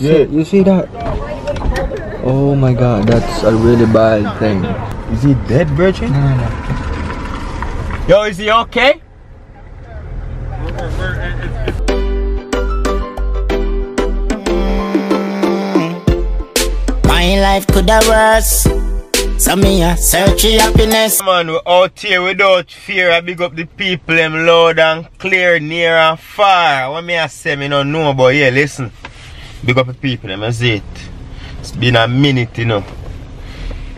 Yeah, you see that? Oh my god, that's a really bad thing. Is he dead, Virgin? No, no. no. Yo, is he okay? My life could have worse. So me a search for happiness. Man, we out here without fear. I big up the people, them loud and clear, near and far. What me I say, me don't know, but yeah, listen. Big up the people, them, see it. It's been a minute, you know.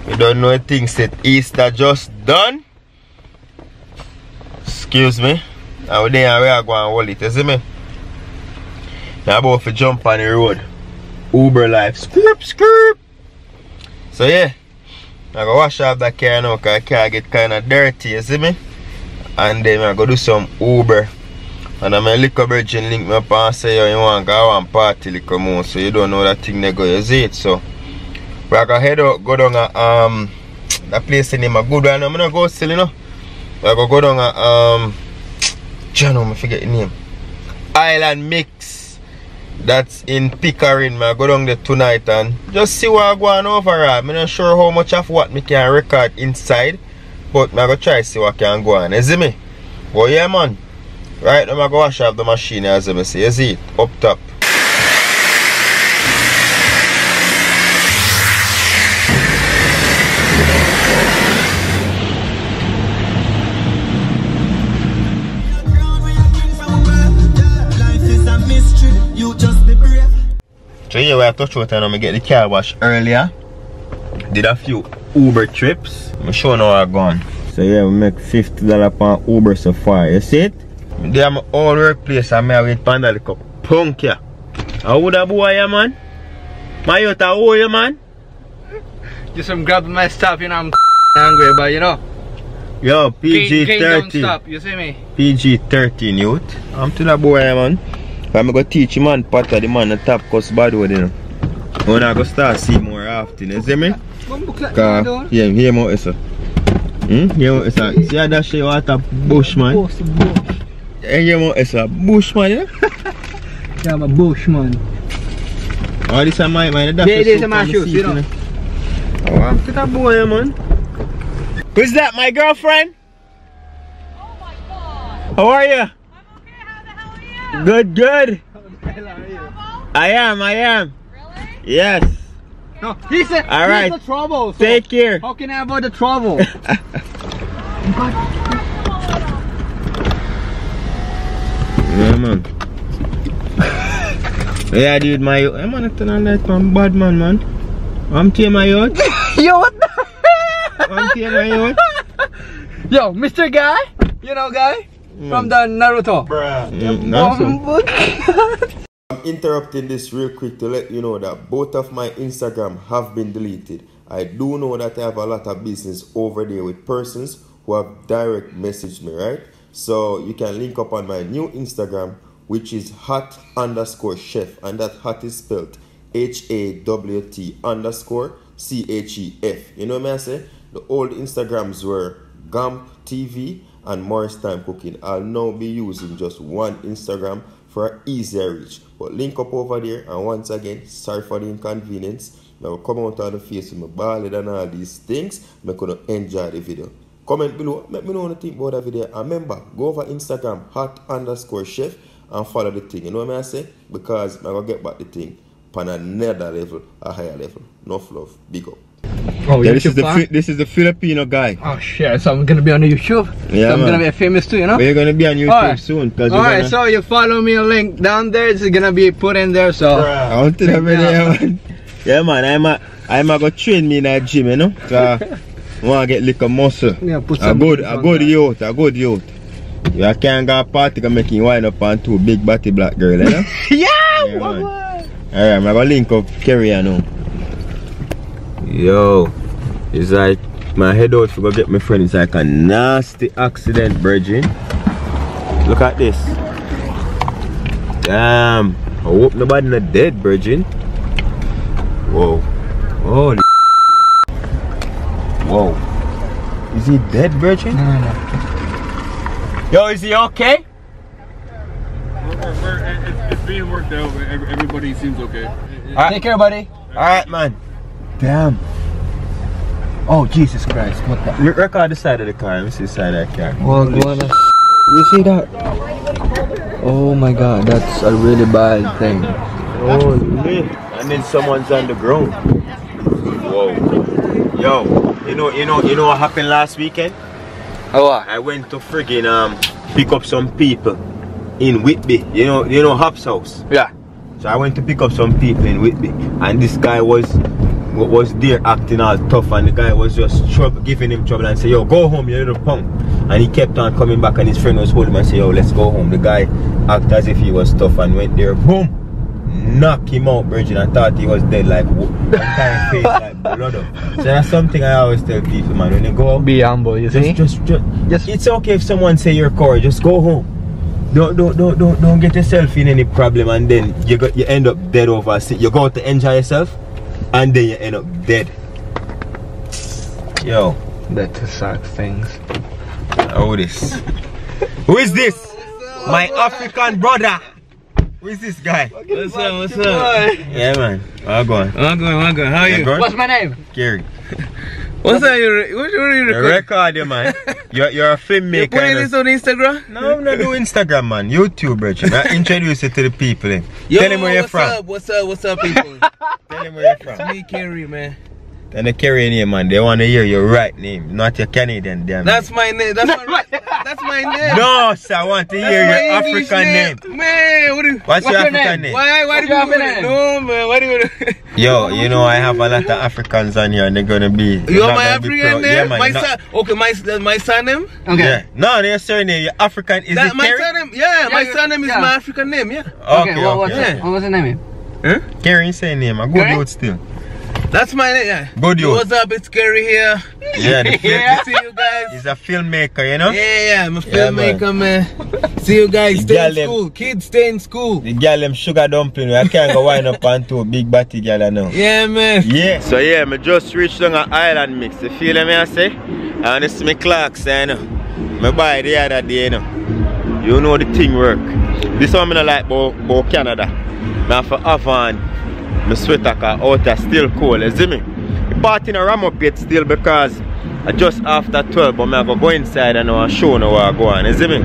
We don't know things that Easter just done. Excuse me. And we there we are going to hold it, you see me? Now about to jump on the road. Uber life. Script, script. So yeah. I go wash off that car now because the car get kind of dirty, you see me? And then I go do some Uber. And I'm a liquor virgin link me up and say, yo, you want to go and party liquor more, so you don't know that thing they go, you see it? So, we are going to head out, go down a, um, that place in a good one, I'm going to go still, you know? We are going to go down a, um, John, I forget the name. Island Mix. That's in Pickering. I go down there tonight and just see what I go on overall. I'm not sure how much of what me can record inside. But I go try see what can go on. You see me? But yeah man. Right now I go wash off the machine as I see. You see it? Up top. So yeah, we have touch water and I get the car wash earlier. Did a few Uber trips. I'm sure now I gone. So yeah, we make fifty dollar per Uber so far. You see it? They are my own workplace and I wait panda like a punk here. How would that boy yeah, man? My youth how old you man? Just I'm grabbing my stuff, you know, I'm angry, but you know. Yo, Can't, PG can't don't 13. stop, you see me? PG 13 youth. I'm to that boy man. I'm gonna teach him man part of the man the top cause bad word you know. When I go start see more often, you see me? Cause yeah, hear more is Hmm? Hear more is See how that shit what a bush man? Yeah, hear more is a bushman, you know? Yeah, I'm a bushman. Oh, this is my man. That's Yeah, the this is my on the shoes, you know. Oh, I'm to that boy man. Who's that, my girlfriend? Oh my god! How are you? I'm okay, how the hell are you? Good, good. Trouble? I am, I am. Really? Yes. No, he said, All here's right. the trouble. So Take care. How can I avoid the trouble? Yeah, man. Yeah, dude, my youth. Yeah, man, I turn on that man, bad man, man. I'm tear my youth. Yo, what the I'm tear my youth. Yo, Mr. Guy? You know, guy? From the Naruto. Mm, that's. I'm interrupting this real quick to let you know that both of my Instagram have been deleted. I do know that I have a lot of business over there with persons who have direct messaged me, right? So you can link up on my new Instagram, which is hot underscore chef, and that hot is spelled H A W T underscore C H E F. You know what I say? The old Instagrams were Gaamp TV and Morris Time Cooking. I'll now be using just one Instagram for easier reach. But link up over there and once again, sorry for the inconvenience. Will come out on the face with my ballad and all these things. I'm gonna enjoy the video. Comment below, let me know what you think about the video. And remember, go over Instagram, hot underscore chef, and follow the thing. You know what I say? Because I'm gonna get back the thing on another level, a higher level. No love, big up. Oh, Yeah, this is the Fi- this is the Filipino guy. Oh shit, so I'm gonna be on YouTube. Yeah, so I'm man. gonna be famous too, you know? We're gonna be on YouTube Alright. soon. Cause we're Alright, gonna, so you follow me a link down there, it's gonna be put in there, so I want to the video, man. Yeah, man. I'm a, I'm a go train me in a gym, you know. Cause I want to get little muscle. Yeah, put a good, meat a good that. youth, a good youth. You can't go party and make you wind up on two big body black girl, you know. Yeah, Yeah, what, Alright, I'm gonna link up Kerry you know. Yo, it's like my head out to go get my friend. It's like a nasty accident, Virgin. Look at this. Damn. I hope nobody not dead, Virgin. Whoa. Holy. Whoa. Is he dead, Virgin? No, no. Yo, is he okay? We're, we're, it's, it's being worked out. Every- Everybody seems okay. Alright. Take care, buddy. Alright, man. Damn. Oh, Jesus Christ. What the? Re- Record the side of the car. Let me see the side of the car. Well, go on. You see that? Oh my god, that's a really bad thing. Oh, and then someone's on the ground. Whoa. Yo, you know, you know, you know what happened last weekend? Oh, what? I went to friggin' um pick up some people in Whitby. You know, you know Hop's house. Yeah. So I went to pick up some people in Whitby, and this guy was was there acting all tough, and the guy was just trouble, giving him trouble and say, "Yo, go home, you little punk." And he kept on coming back, and his friend was holding him and say, "Yo, let's go home." The guy acted as if he was tough and went there, boom, knock him out, Bridget, and thought he was dead, like entire face like blood up. So that's something I always tell people, man. When you go Be humble, you see? just, just, just, Just- it's okay if someone say you're just go home. Don't, don't, don't, don't, don't get yourself in any problem and then you go, you end up dead over. See, you go out to enjoy yourself and then you end up dead. Yo, That's a sad things. how this? Who is this? My African brother. Who is this guy? What's up? What's up? Yeah, man. Well, go on. I'm going. I'm going. How are you? go. What's my name? Gary. What's up? You re- what, what are you The recording? record, you man. You're, you're a You filmmaker. putting this on Instagram? No, I'm not doing Instagram, man. YouTube, bro. I introduce it to the people. Eh. Yo, Tell them where you're what's from. up? What's up? What's up, people? Tell them where you're from. It's Me, Kerry, man. And the carry name, man. They want to hear your right name, not your Canadian damn. That's my name. That's my. that's my name. no, sir. I want to hear your English African name. Man, what do? What's, What's your your African name? name? Why? Why do What's you? your name? No, man. What do you? Yo, you know I have a lot of Africans on here, and they're gonna be. You not are my African name. Yeah, man. my son. Okay, my uh, my son name. Okay. Yeah. No, their surname. Your African. Is That, it my Kerry? son name. Yeah, my yeah, son name is yeah. my African name. Yeah. Okay, Okay, what, what's, okay. Yeah. what was the name? Kerry is saying name. I go Kerry? youth still. That's my name. Yeah. Good Yo, youth. What's up? It's Kerry here. Yeah, the Yeah. See you guys. He's a filmmaker, you know. Yeah, yeah, I'm a Yeah, man. filmmaker, man. See you guys. Stay girl in them- school. Kids, stay in school. The girl them sugar dumpling. I can't go wind up onto a big batty girl I know. Yeah, man. Yeah. So yeah, me just reached down an island mix. You feel me I say? And this me Clarks, you know. Me buy the other day, you know. You know the thing work. This one me not like about, about Canada. Me have to have on my sweater cause out there still cold, you see me? The party no ram up yet still because I just after 12 but me I go go inside and I show now where I go on, you see me?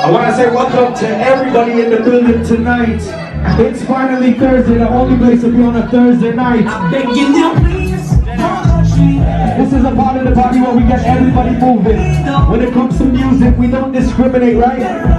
I want to say welcome to everybody in the building tonight. It's finally Thursday, the only place to be on a Thursday night. I beg you please! This is a part of the party where we get everybody moving. When it comes to music, we don't discriminate, right?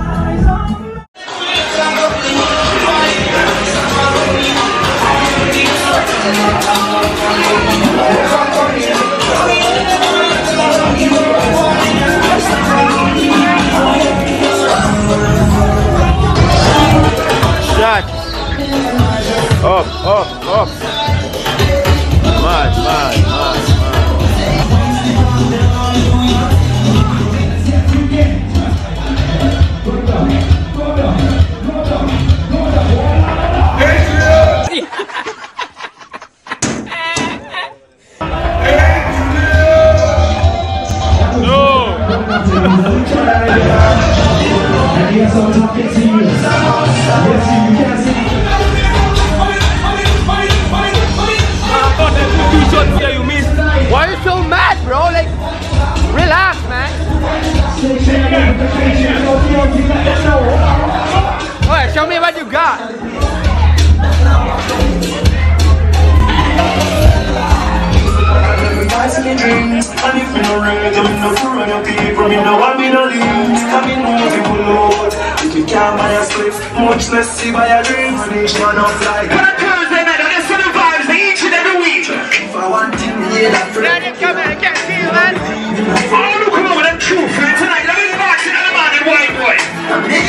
Up, up, Show me what you got. Much less see by a of. But a night, and for vibes, each and every week. For thing, yeah, that friend. Come I can't see you, man. Oh, look over them true friends tonight. Let me watch it, and and white boy.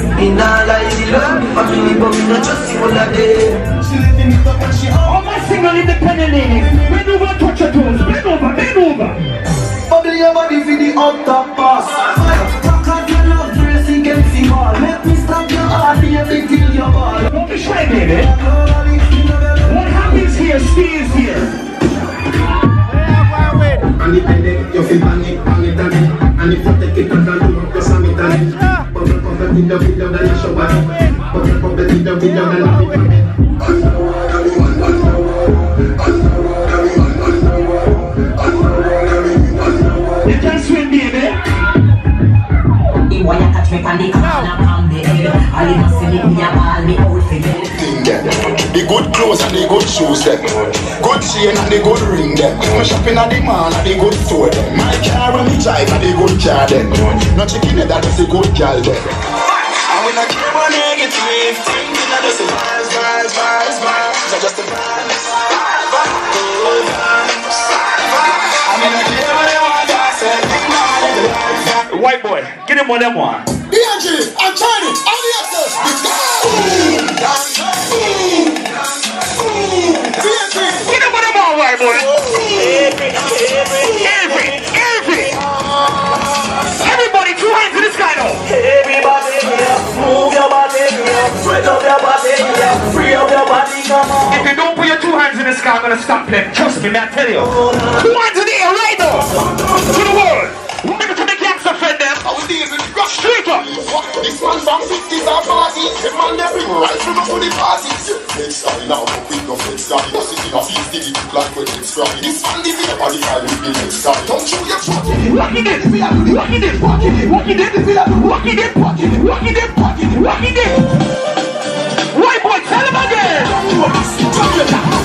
me nah lie, she love me family, but me not just see all of them. She living it up and she All my single independent ladies, bend over, touch your toes, bend over, bend over. Bubble your body for the up top boss. Rock out your love, Tracy Kelsey ball. Let me The good clothes and the good shoes them. Good chain and the good ring them. Me shopping at the mall and the good store them. My car when me drive and the good car them. No chicken that is the good girl them drifting, the vibes, vibes, vibes, vibes. Just vibes, vibes. I mean, I what they want, I said, White boy, get him on that one. BNG, I'm turning, I'm the answers. Get him on that white boy. If you don't put your two hands in the sky, I'm gonna stop playing. Trust me, man, I tell you. One to the air right now, to the world. Make it to the gangster friend them. Our days is. Straight up. This man from 50s and party. This man every right from up to the party. Next time now, we go fix that. Just in a feast, did it look like when it's crying. This man did it, but if I live in next time, don't you get shot. Walking it, we are walking it, walking it, walking it, we are walking it, walking it, walking it, walking it, walking it white boy, tell him again.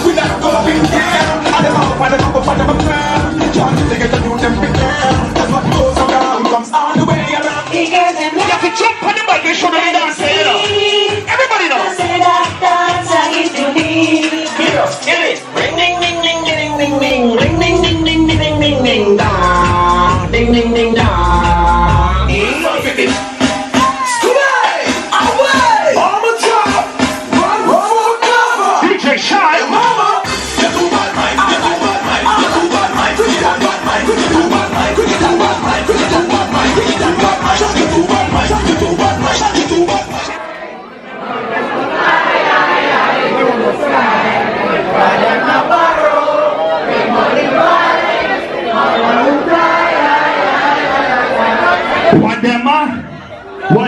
We not gonna be down. I don't know if I don't know if I don't know. To to do them big.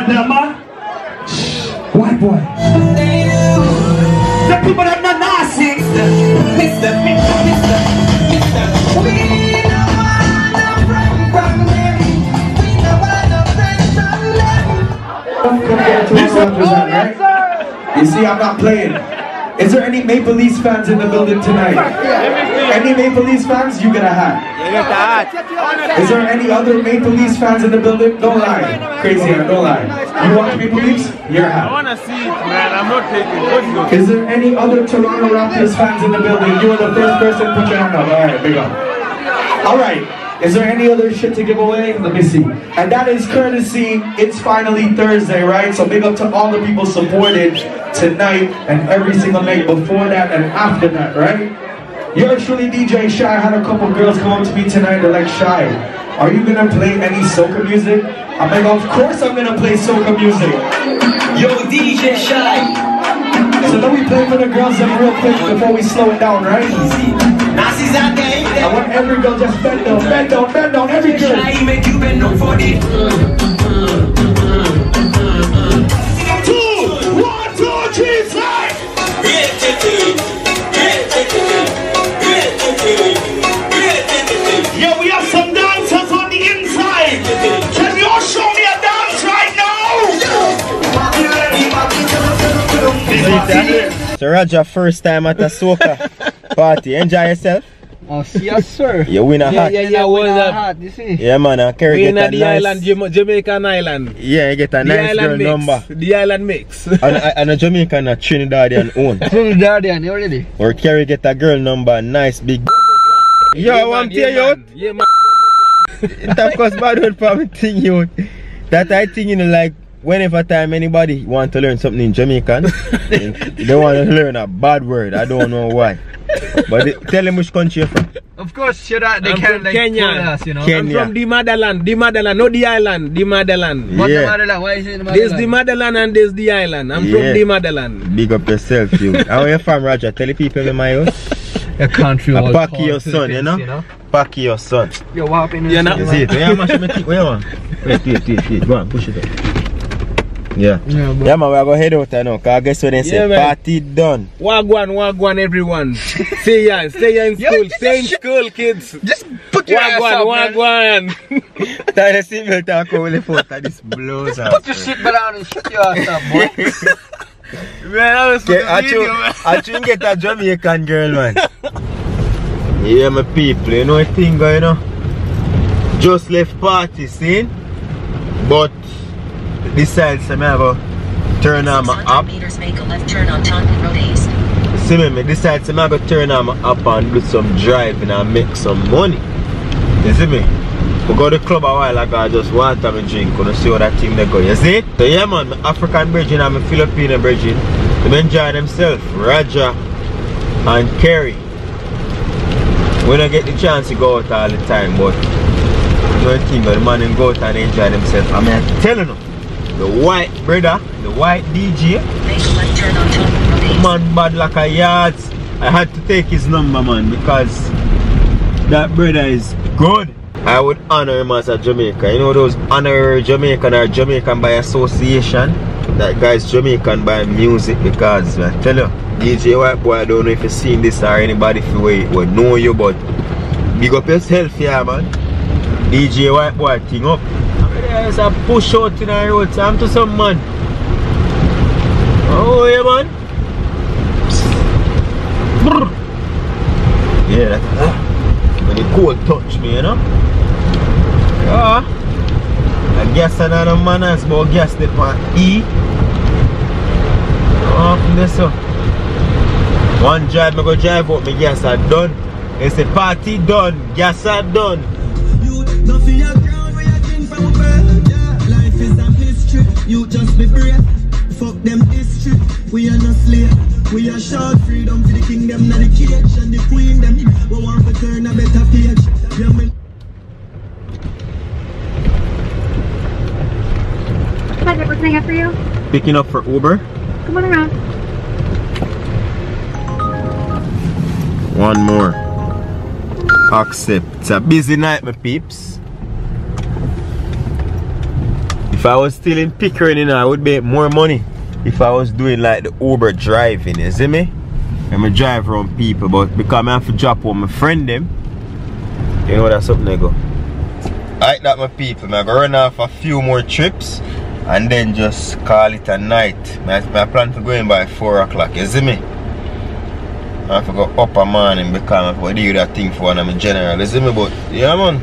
What them ah? White boy. The people that not. Mister, mister, mister, mister. We no want no friend from them. We no want no friend from them. This represent, right? You see, I'm not playing. Is there any Maple Leafs fans in the building tonight? Any Maple Leafs fans? You get a hat. Is there any other Maple Leafs fans in the building? Don't lie. Crazy, man, don't lie. You watch Maple Leafs? You're Your I wanna see it, man. I'm not taking good Is there any other Toronto Raptors fans in the building? You are the first person. Put your hand up. All right, big up. All right. Is there any other shit to give away? Let me see. And that is courtesy. It's finally Thursday, right? So big up to all the people supported tonight and every single night before that and after that, right? Yours truly, DJ Shy. I had a couple girls come up to me tonight. They're like, Shy, are you gonna play any soca music? I'm like, of course I'm gonna play soca music. Yo, DJ Shy. So let me play for the girls then real quick before we slow it down, right? There. I want every girl just bend down, bend down, bend down, every girl. So Roger, first time at a soca party. Enjoy yourself. Oh, yes, sir. You win a Yeah, hat. yeah, yeah, win what's a up? hat, you see. Yeah, man. Uh, Kerry We in get a the nice. island, Jama- Jamaican island. Yeah, you get a The nice girl mix. number. The island mix. and, a- and a Jamaican a Trinidadian own. Trinidadian, you ready? Or Kerry get a girl number, nice big. Yo, Yeah, I want man, to yeah, you. man. Yeah, man. It of course bad word for me thing you. That I think you know like whenever time anybody want to learn something in Jamaican, they want to learn a bad word. I don't know why. But they, tell them which country you're from. Of course, sure that they I'm can from like Kenya. us, you know. Kenya. I'm from the motherland, the motherland, not the island, the motherland. What's Yeah. the motherland? Why is it the There's the motherland? motherland and there's the island. I'm Yeah. from the motherland. Big up yourself, you. How are you from, Roger? Tell the people in my house. A country A all pack called your son, you know? Philippines, Pack your son. Yo, what happened? You know? You see it? Where you mash? Where you want? Wait, wait, wait, wait. Go on, push it up. Yeah. Yeah. Yeah, man, we're going to head out now. Because guess what they say? Yeah, man. Party done. Wagwan, wagwan, everyone. stay here, stay here in school, get stay in school, kids. Just put your ass Wagwan, up, man. wagwan. Tell the female talk over the phone that this blows out. Put your shit down and shut your ass up, boy. Man, I was Okay, I should, I should get a Jamaican girl, man. yeah, my people, you know the thing going on? Just left party, see? But decide some I go turn um, on my meters make a left turn on Taunton Road East. See me, me decide some I go turn on my app and do some driving and make some money. You see me? We go to the club a while ago, I just want to have a drink, gonna see how that thing they go, you see? So yeah man, my African virgin and my Filipino virgin, they enjoy themselves, Raja and Kerry. We don't get the chance to go out all the time, but you know the man go out and enjoy themselves. I mean, I'm telling you, the white brother, the white DJ, man bad like a yards. I had to take his number, man, because that brother is good. I would honor him as a Jamaican. You know those honorary Jamaican or Jamaican by association? That guy's Jamaican by music because I tell you, DJ White Boy, I don't know if you've seen this or anybody if you will know you, but big up yourself, yeah, man. DJ White Boy, thing up. There's a push out in the road, so I'm to some man. Oh, yeah, man. Yeah, that's ah, when the cold touch me, you know. Yeah. I guess another manners, but gas the on E. Oh, this so. One drive, me go drive out, me gas are done. It's a party done, gas are done. You Life is a mystery. You just be brave. Fuck them history. We are not slave. We are short freedom for the kingdom, not the cage and the queen. Them we want to turn a better page. Yeah, man. Can I get for you? Picking up for Uber. Come on around. One more. Accept. It's a busy night, my peeps. If I was still in Pickering, you know, I would make more money if I was doing like the Uber driving, you see me? I'm a drive around people, but because I have to drop home my friend them, you know that's I go. Alright that my people, I'm run off a few more trips and then just call it a night. My, my plan to go in by 4 o'clock, you see me? I have to go up a morning because I have to do that thing for one of my general, you see me? But yeah man,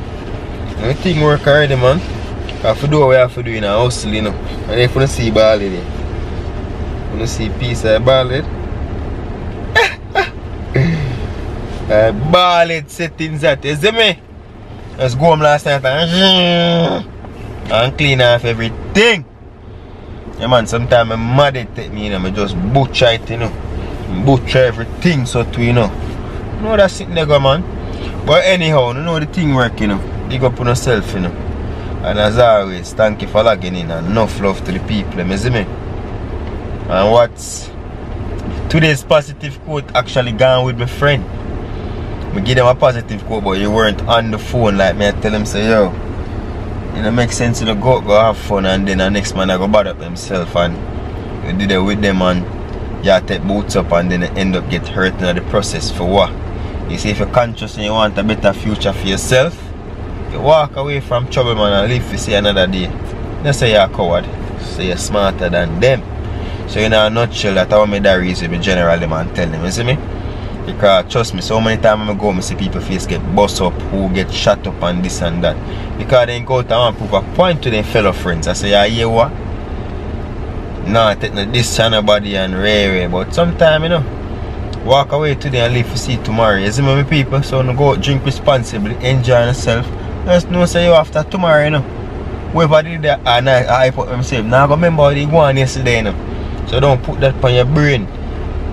everything work already man. I have to do what we have to do in a hustle, you know. And if you don't see ball there, you don't see piece of ball there. uh, ball it settings that, you see me? Let's go home last night and, and clean off everything. Yeah man, sometimes I'm mad it take me, you know, I just butcher it, you know. Butcher everything so to you know. You know that's it go man. But anyhow, you know the thing work, you know. Big up on yourself, you know. And as always, thank you for logging in and enough love to the people, you see me? And what's today's positive quote actually gone with my friend. Me give them a positive quote, but you weren't on the phone like me. I tell them say, yo, it don't make sense to go go have fun and then the next man I go bad up himself and you did it with them and you take boots up and then you end up get hurt in the process for what? You see if you're conscious and you want a better future for yourself, you walk away from trouble man and live to see another day. Don't say you're a coward. Say you're smarter than them. So you know, in a nutshell that's how me that reason me generally man tell them, you see me? Because trust me, so many times I go I see people face get bust up, who get shot up and this and that. Because they go out and prove a point to their fellow friends. I say, yeah, you what? Nah, take no this and nobody and rare, rare. But sometimes, you know, walk away today and live to see tomorrow. You see me, my people? So no go drink responsibly, enjoy yourself. Just know say you after tomorrow, you know. whoever did that and I, I put myself. Now I remember how they go on yesterday, you know. So don't put that on your brain.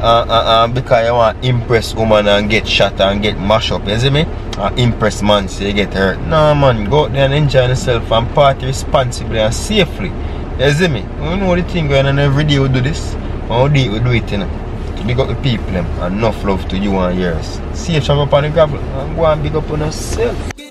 Uh, uh, uh, because you want to impress woman and get shot and get mash up, you see me? Uh, impress man so you get hurt. No man, go out there and enjoy yourself and party responsibly and safely. You see me? You know the thing going on every day we do this. One day we do it, you know. Big up the people them and enough love to you and yours. Safe travel upon the gravel and go and big up on yourself.